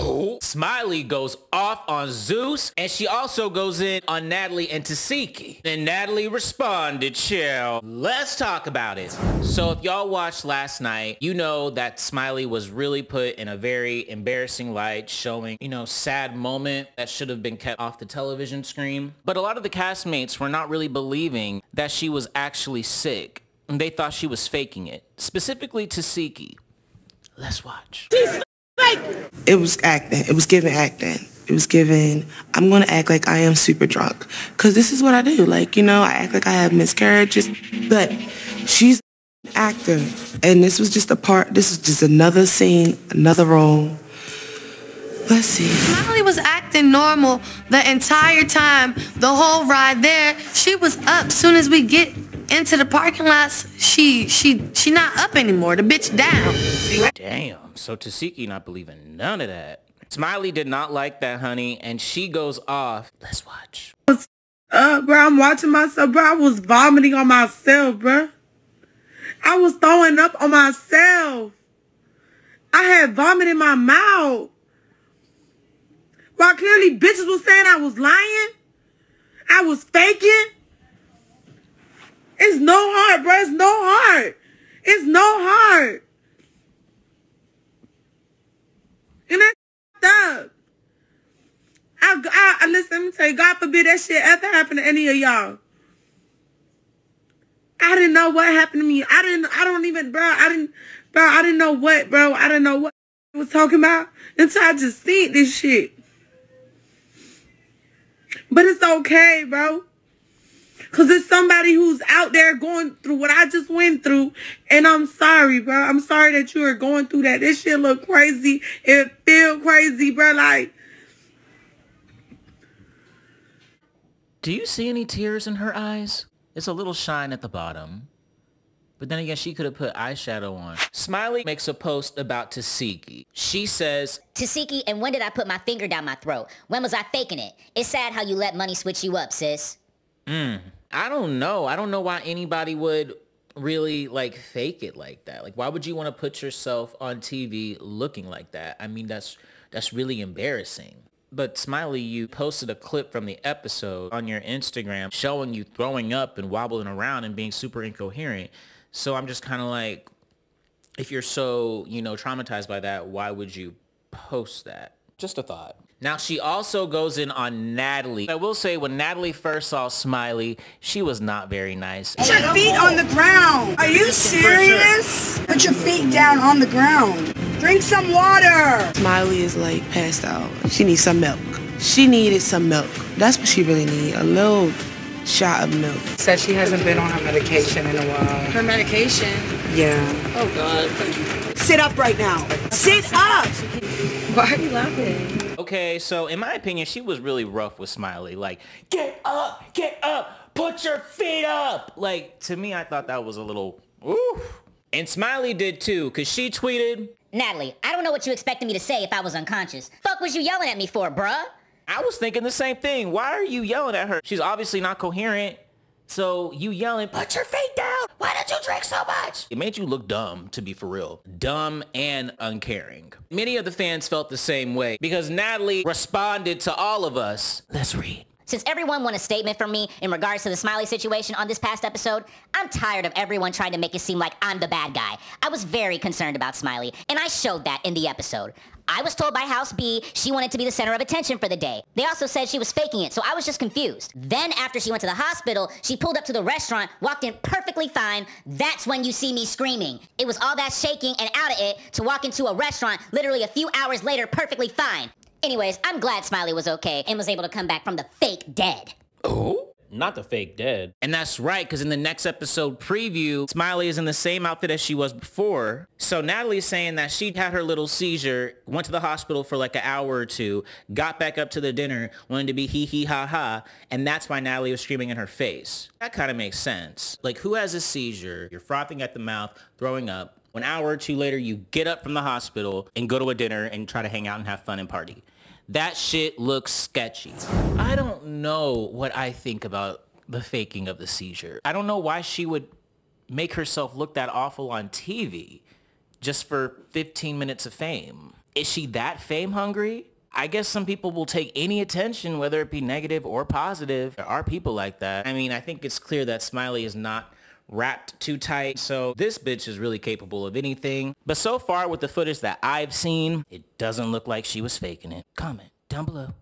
Oh. Smiley goes off on Zeus, and she also goes in on Natalie and Tesehki. And Natalie responded, chill. Let's talk about it. So if y'all watched last night, you know that Smiley was really put in a very embarrassing light, showing, you know, sad moment that should have been kept off the television screen. But a lot of the castmates were not really believing that she was actually sick. And they thought she was faking it. Specifically Tesehki. Let's watch. It was acting. It was giving acting. It was giving, I'm going to act like I am super drunk. Because this is what I do. Like, you know, I act like I have miscarriages. But she's an actor. And this was just a part, this is just another scene, another role. Let's see. Molly was acting normal the entire time, the whole ride there. She was up soon as we get into the parking lots. She she she not up anymore. The bitch down. Damn. So Tesehki not believing none of that. Smiley did not like that, honey, and she goes off. Let's watch. Uh, bro, I'm watching myself, bro. I was vomiting on myself, bro. I was throwing up on myself. I had vomit in my mouth. While clearly bitches was saying I was lying. I was faking. It's no heart, bro. It's no heart. It's no heart. And that's up. I, listen, let me tell you, God forbid that shit ever happen to any of y'all. I didn't know what happened to me. I didn't, I don't even, bro, I didn't, bro, I didn't know what, bro. I didn't know what I was talking about until I just seen this shit. But it's okay, bro. Cause it's somebody who's out there going through what I just went through. And I'm sorry, bro. I'm sorry that you are going through that. This shit look crazy. It feel crazy, bro. Like, Do you see any tears in her eyes? It's a little shine at the bottom. But then again, she could have put eyeshadow on. Smiley makes a post about Tesehki. She says, Tesehki, and when did I put my finger down my throat? When was I faking it? It's sad how you let money switch you up, sis. Mm, I don't know. I don't know why anybody would really like fake it like that. Like why would you want to put yourself on TV looking like that? I mean, that's that's really embarrassing. But Smiley, you posted a clip from the episode on your Instagram showing you throwing up and wobbling around and being super incoherent. So I'm just kind of like, if you're so, you know, traumatized by that, why would you post that? Just a thought. Now, she also goes in on Natalie. I will say, when Natalie first saw Smiley, she was not very nice. Put your feet on the ground. Are you serious? Put your feet down on the ground. Drink some water. Smiley is like passed out. She needs some milk. She needed some milk. That's what she really need. A little shot of milk. Said she hasn't been on her medication in a while. Her medication. Yeah. Oh God. Sit up right now. Sit up. Why are you laughing? Okay, so in my opinion, she was really rough with Smiley. Like, get up, get up, put your feet up. Like, to me, I thought that was a little, oof. And Smiley did too, because she tweeted, Natalie, I don't know what you expected me to say if I was unconscious. Fuck was you yelling at me for, bruh? I was thinking the same thing. Why are you yelling at her? She's obviously not coherent. So you yelling, put your feet down. Why did you drink so much? It made you look dumb, to be for real. Dumb and uncaring. Many of the fans felt the same way because Natalie responded to all of us. Let's read. Since everyone won a statement from me in regards to the Smiley situation on this past episode, I'm tired of everyone trying to make it seem like I'm the bad guy. I was very concerned about Smiley, and I showed that in the episode. I was told by House B she wanted to be the center of attention for the day. They also said she was faking it, so I was just confused. Then after she went to the hospital, she pulled up to the restaurant, walked in perfectly fine. That's when you see me screaming. It was all that shaking and out of it to walk into a restaurant literally a few hours later perfectly fine. Anyways, I'm glad Smiley was okay and was able to come back from the fake dead. Oh? Not the fake dead. And that's right, because in the next episode preview, Smiley is in the same outfit as she was before. So Natalie's saying that she had her little seizure, went to the hospital for like an hour or two, got back up to the dinner, wanted to be hee hee ha ha, and that's why Natalie was screaming in her face. That kind of makes sense. Like who has a seizure, you're frothing at the mouth, throwing up, an hour or two later, you get up from the hospital and go to a dinner and try to hang out and have fun and party. That shit looks sketchy. I don't know what I think about the faking of the seizure. I don't know why she would make herself look that awful on TV just for 15 minutes of fame. Is she that fame hungry? I guess some people will take any attention, whether it be negative or positive. There are people like that. I mean, I think it's clear that Smiley is not wrapped too tight. So this bitch is really capable of anything. But so far with the footage that I've seen, it doesn't look like she was faking it. Comment down below.